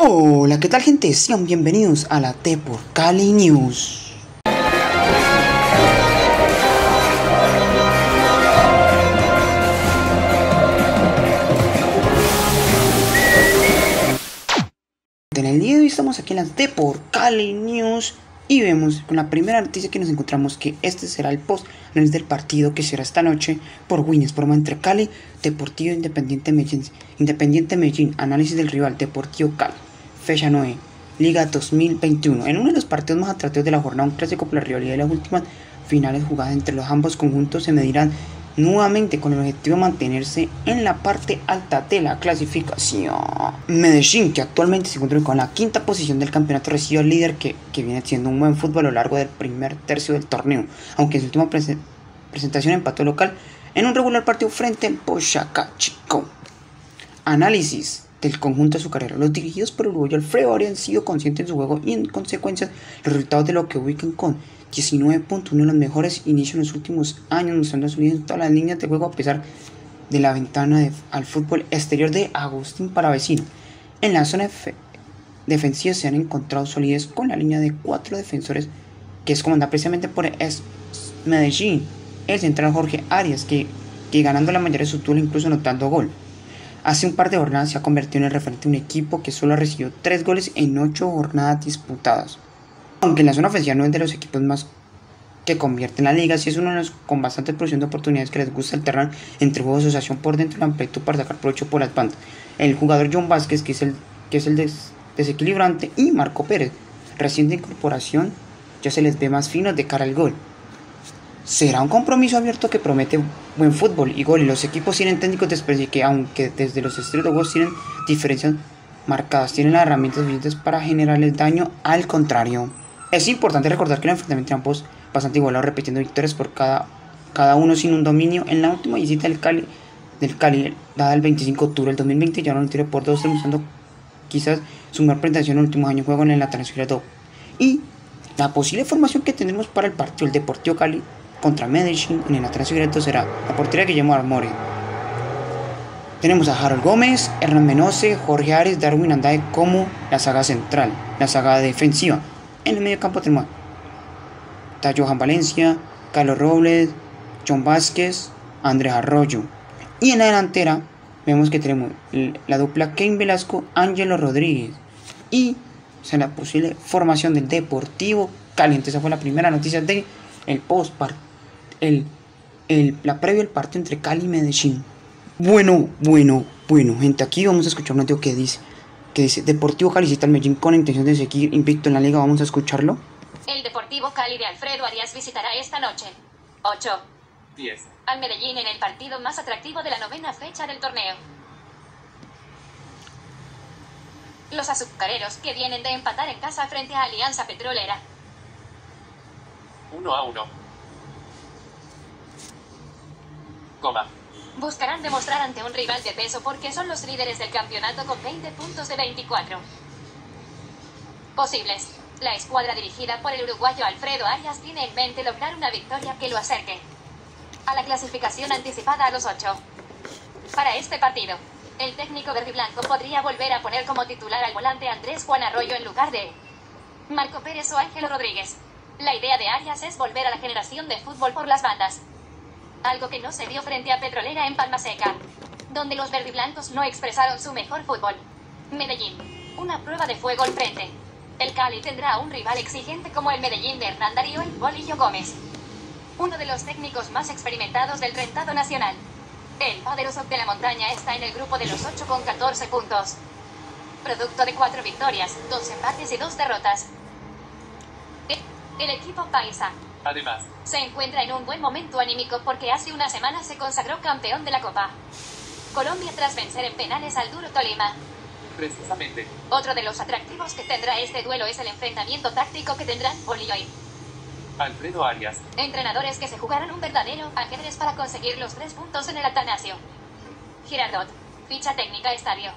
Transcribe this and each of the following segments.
Hola, ¿qué tal gente? Sean bienvenidos a la T por Cali News. En el día de hoy estamos aquí en la T por Cali News y vemos con la primera noticia que nos encontramos que este será el post del partido que será esta noche por Winners, por entre Cali, Deportivo Independiente Medellín, Independiente Medellín, análisis del rival Deportivo Cali, fecha 9, Liga 2021. En uno de los partidos más atractivos de la jornada, un clásico por la rivalidad de las últimas finales jugadas entre los ambos conjuntos se medirán nuevamente con el objetivo de mantenerse en la parte alta de la clasificación. Medellín, que actualmente se encuentra con la quinta posición del campeonato, recibe al líder que, viene haciendo un buen fútbol a lo largo del primer tercio del torneo, aunque en su última presentación empató local en un regular partido frente a Boyacá Chico. Análisis del conjunto de su carrera. Los dirigidos por Uruguayo Alfredo han sido conscientes en su juego y en consecuencia los resultados de lo que ubican con 19 puntos, uno de los mejores inicios en los últimos años, mostrando su en todas las líneas de juego a pesar de la ventana al fútbol exterior de Agustín Paravecino. En la zona defensiva se han encontrado solidez con la línea de cuatro defensores que es comandada precisamente por es Medellín, el central Jorge Arias, que, que ganando la mayoría de su turno incluso anotando gol. Hace un par de jornadas se ha convertido en el referente de un equipo que solo ha recibido 3 goles en 8 jornadas disputadas. Aunque en la zona ofensiva no es de los equipos más que convierten la liga, sí es uno de los con bastante producción de oportunidades que les gusta alternar entre juego de asociación por dentro y amplitud para sacar provecho por las bandas. El jugador John Vázquez, que es el, que es el desequilibrante, y Marco Pérez, reciente incorporación, ya se les ve más finos de cara al gol. Será un compromiso abierto que promete buen fútbol y gol. Y los equipos tienen técnicos de que, aunque desde los juego tienen diferencias marcadas, tienen las herramientas suficientes para generarles daño al contrario. Es importante recordar que el enfrentamiento entre ambos bastante igualado, repitiendo victorias por cada, cada uno sin un dominio. En la última visita del Cali, del Cali dada el 25 de octubre del 2020, ya no por dos, demostrando quizás su mejor presentación en el último año juego en la Transferiado. Y la posible formación que tendremos para el partido del Deportivo Cali contra Medellín en el atraso directo será la portería Guillermo Armore. Tenemos a Harold Gómez, Hernán Menose, Jorge Ares, Darwin Andae como la saga central, la saga defensiva. En el medio campo tenemos a Johan Valencia, Carlos Robles, John Vázquez, Andrés Arroyo. Y en la delantera vemos que tenemos la dupla Ken Velasco, Ángelo Rodríguez. Y o la posible formación del Deportivo Caliente. Esa fue la primera noticia del el post el, el, la previa del partido entre Cali y Medellín. Bueno, bueno, bueno, gente, aquí vamos a escuchar un audio que dice, que dice, Deportivo Cali cita al Medellín con la intención de seguir invicto en la liga, vamos a escucharlo. El Deportivo Cali de Alfredo Arias visitará esta noche. 8. 10. Al Medellín en el partido más atractivo de la novena fecha del torneo. Los azucareros que vienen de empatar en casa frente a Alianza Petrolera. 1 a 1. Buscarán demostrar ante un rival de peso porque son los líderes del campeonato con 20 puntos de 24. Posibles. La escuadra dirigida por el uruguayo Alfredo Arias tiene en mente lograr una victoria que lo acerque a la clasificación anticipada a los 8. Para este partido, el técnico verdiblanco podría volver a poner como titular al volante Andrés Juan Arroyo en lugar de Marco Pérez o Ángelo Rodríguez. La idea de Arias es volver a la generación de fútbol por las bandas. Algo que no se dio frente a Petrolera en Palma Seca, donde los verdiblancos no expresaron su mejor fútbol. Medellín. Una prueba de fuego al frente. El Cali tendrá un rival exigente como el Medellín de Hernán Darío y Bolillo Gómez. Uno de los técnicos más experimentados del Trentado Nacional. El poderoso de la montaña está en el grupo de los 8 con 14 puntos. Producto de 4 victorias, 2 empates y 2 derrotas. El equipo paisa. Además, se encuentra en un buen momento anímico porque hace una semana se consagró campeón de la Copa. Colombia tras vencer en penales al duro Tolima. Precisamente. Otro de los atractivos que tendrá este duelo es el enfrentamiento táctico que tendrán y Alfredo Arias. Entrenadores que se jugarán un verdadero ajedrez para conseguir los tres puntos en el Atanasio. Girardot. Ficha técnica estadio.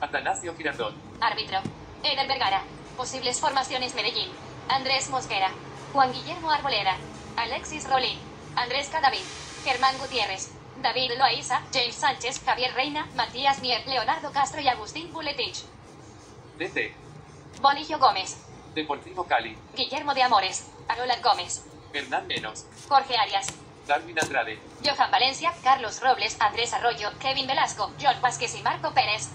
Atanasio Girardot. Árbitro. Eder Vergara. Posibles formaciones Medellín. Andrés Mosquera, Juan Guillermo Arboleda, Alexis Rolín, Andrés Cadavid, Germán Gutiérrez, David Loaiza, James Sánchez, Javier Reina, Matías Mier, Leonardo Castro y Agustín Buletich. DT. Bonillo Gómez, Deportivo Cali. Guillermo de Amores, Aroland Gómez, Hernán Menos. Jorge Arias, Darwin Andrade. Johan Valencia, Carlos Robles, Andrés Arroyo, Kevin Velasco, John Vázquez y Marco Pérez.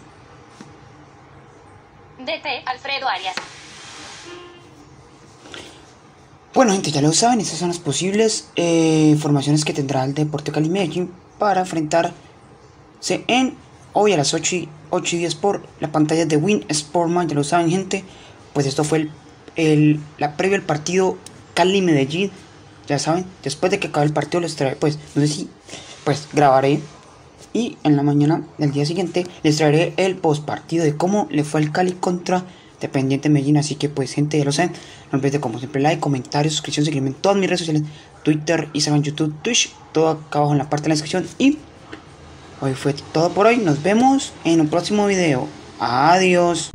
DT, Alfredo Arias. Bueno, gente, ya lo saben, estas son las posibles eh, formaciones que tendrá el Deporte Cali Medellín para enfrentarse en hoy a las 8 y, 8 y 10 por la pantalla de Win Sportman. Ya lo saben, gente. Pues esto fue el, el- la previa al partido Cali Medellín. Ya saben, después de que acabe el partido les traeré, pues, no sé si, pues grabaré. Y en la mañana del día siguiente les traeré el post partido de cómo le fue el Cali contra Dependiente Medellín. Así que pues gente, ya lo saben. No olviden como siempre like, comentarios, suscripción, seguirme en todas mis redes sociales. Twitter, Instagram, YouTube, Twitch. Todo acá abajo en la parte de la descripción. Y hoy fue todo por hoy. Nos vemos en un próximo video. Adiós.